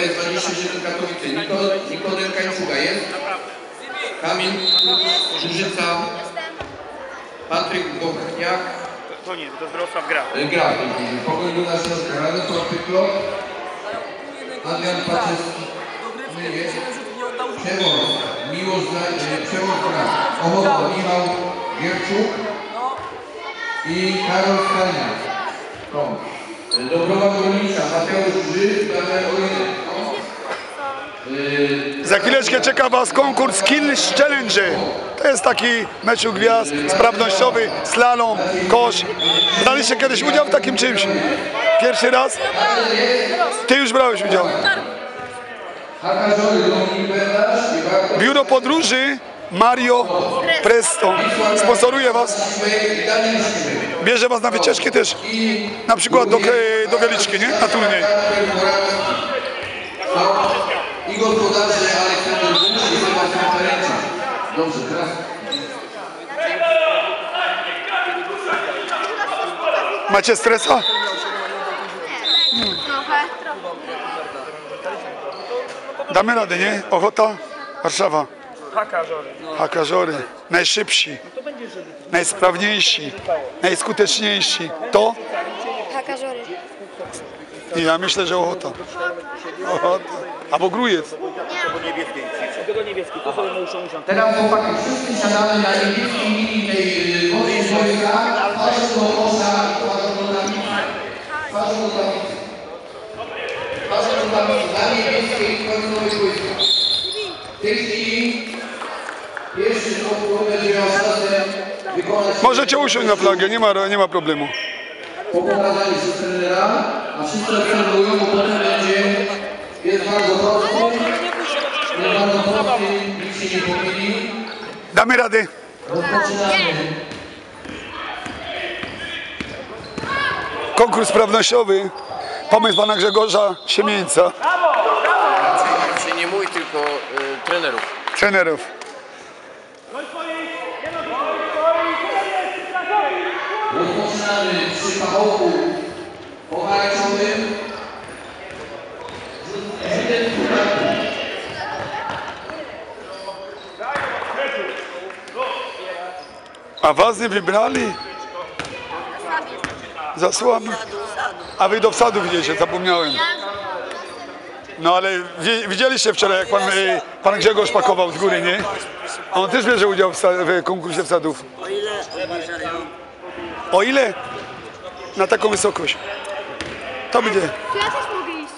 KS27 Katowice. Niko- Nikodem Kańczuga jest. Kamil Giżyca. Patryk Bochniak. To nie, to jest Wrocław gra. E, Gra. Pogoń Luna Śląska. Radosław Pyklok. Adrian Paczewski. Nie jest. Przemoc. Miłość e, Przemoc gra. Ochota Michał Gierczuk. I Karol Skania. E, Dobrowa Górnicza. Mateusz Grzyb. Damian Ojenek. Za chwileczkę czeka Was konkurs Kills Challenge. To jest taki meczu gwiazd, sprawnościowy, slalom, kosz. Braliście kiedyś udział w takim czymś? Pierwszy raz? Ty już brałeś udział. Biuro Podróży Mario Presto sponsoruje Was, bierze Was na wycieczki też, na przykład do, do Wieliczki, nie? Na turniej. Gospodarze Aleksander Busz i Sebastian Ferenczak. Dobrze, teraz Macie stresa? Trochę. Damy radę, nie? Ochota? Warszawa. Haka, Żory. Hakażory. Najszybsi, najsprawniejsi, najskuteczniejsi. To? Hakażory. I ja myślę, że ochota. Ochota. Albo grujec. Tego niebieski, to sobie muszą usiąść. Teraz chłopaki, wszyscy siadamy na niebieskiej linii tej wody człowieka, twarzą do kosza i twarzą do tablicy. Twarzą do tablicy. Twarzą do tablicy, na niebieskiej końcowej błyska. W tej chwili pierwszy opór będzie miał szansę wykonać Możecie usiąść na flagę, nie ma, nie ma problemu. po pokazaniu przez trenera, a wszyscy obserwują, bo potem będzie, bardzo prosty, jest bardzo prosty, nikt się nie pomyli. Damy radę. Rozpoczynamy. Konkurs sprawnościowy. Pomysł pana Grzegorza Siemieńca, Raczej nie mój, tylko y, trenerów. trenerów. Rozpoczynamy przy pachołku A was nie wybrali? Za słabo. A wy do wsadu widzicie, zapomniałem. No ale wi- widzieliście wczoraj, jak pan, y, pan Grzegorz pakował z góry, nie? A on też bierze udział w, w konkursie wsadów. O ile? O ile? Na taką wysokość. To będzie. Ja też mogę iść?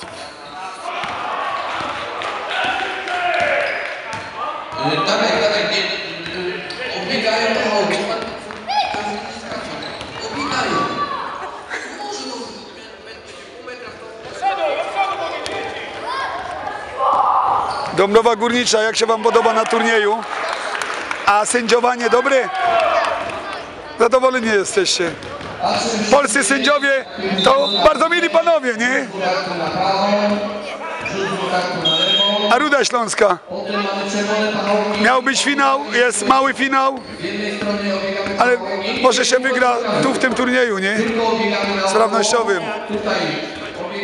E, nie, e, obiegają pachołki. Obiegają. Może no, pół metra to... Dąbrowa Górnicza, jak się wam podoba na turnieju? A sędziowanie dobre? Zadowoleni jesteście. Polscy sędziowie to bardzo mili panowie, nie? A Ruda Śląska. Miał być finał, jest mały finał, Z ale może się wygra tu w tym turnieju, nie? Tylko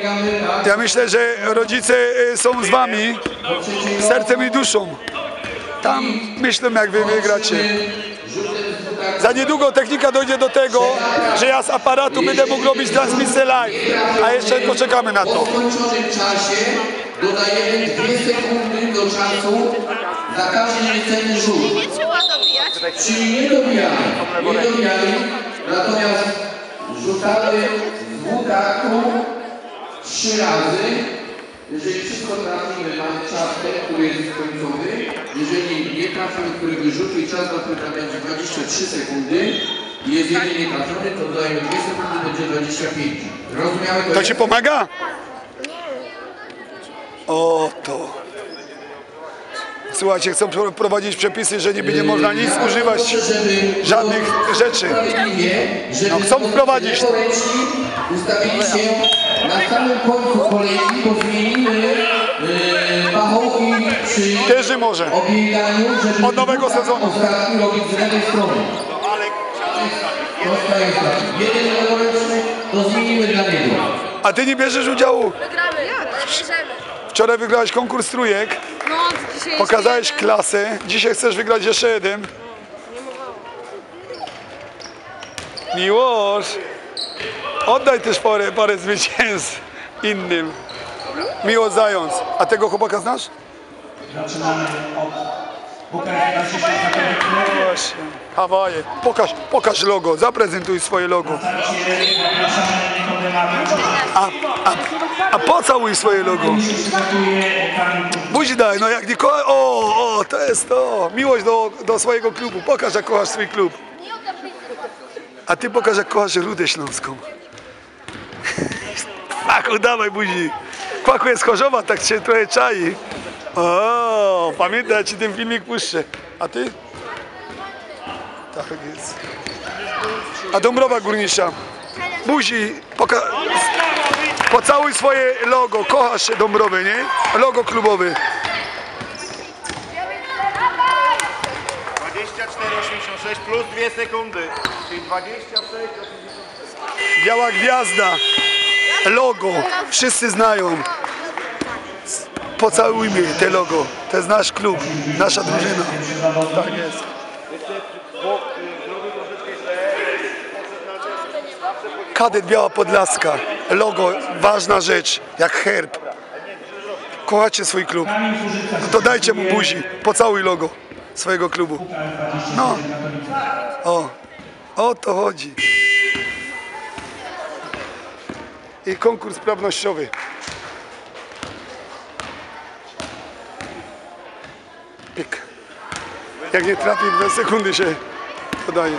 tak? Ja myślę, że rodzice y, są z wami sercem i duszą. Tam myślę, jak wy wygracie. Za niedługo technika dojdzie do tego, że ja z aparatu będę mógł robić transmisję live, a jeszcze poczekamy na Po to. skończonym czasie dodajemy 2 sekundy do czasu za każdy niecenny rzut. Nie trzeba dobijać. Czyli nie dobijamy, nie dobijamy, natomiast rzucamy z dwutaku trzy razy. Jeżeli wszystko trafimy, mamy czas ten, który jest końcowy. Jeżeli nie trafimy, który wyrzucił czas do pyta będzie 23 sekundy. I jest jeden nietrafiony, to dodajemy 2 sekundy, będzie 25. Rozumiałe to To jest? ci pomaga? O to. Słuchajcie, chcą wprowadzić przepisy, że nie będzie można nic używać, żadnych rzeczy. No, chcą wprowadzić. ustawili się na samym końcu kolei, bo zmienimy e, pachołki przy może. obieganiu, żeby Od nowego sezonu. ostatni robić z lewej strony. To jest tak. Jeden leworęczny, to zmienimy dla niego. A ty nie bierzesz udziału? Wygramy. Jak? Wczoraj wygrałeś konkurs trójek, pokazałeś klasę. Dzisiaj chcesz wygrać jeszcze jeden. Miłosz, oddaj też parę, parę zwycięstw innym. Miło Zając. A tego chłopaka znasz? Zaczynamy od Hawaje. Pokaż, pokaż logo, zaprezentuj swoje logo. A, a, a pocałuj swoje logo. Buź daj, no jak Nikola. O, o, to jest to. Miłość do, do swojego klubu. Pokaż, jak kochasz swój klub. A ty pokaż, jak kochasz Rudę Śląską. Kwaku, dawaj buzi. Kwaku jest chorzowa, tak się trochę czai. O, pamiętaj, ci ten filmik puszczę. A ty? Tak jest. A Dąbrowa Górnicza. Buzi, poka- pocałuj swoje logo. Kochasz Dąbrowy, nie? Logo klubowy. 24,86 plus 2 sekundy, czyli 26. Biała gwiazda. Logo. Wszyscy znają. Pocałujmy te logo. To jest nasz klub, nasza drużyna. Tak jest. Kadet Biała Podlaska. Logo, ważna rzecz, jak herb. Kochacie swój klub. To dajcie mu buzi. Pocałuj logo swojego klubu. No. O, o to chodzi. I konkurs sprawnościowy. Jak nie trafi, dwie sekundy się podaje.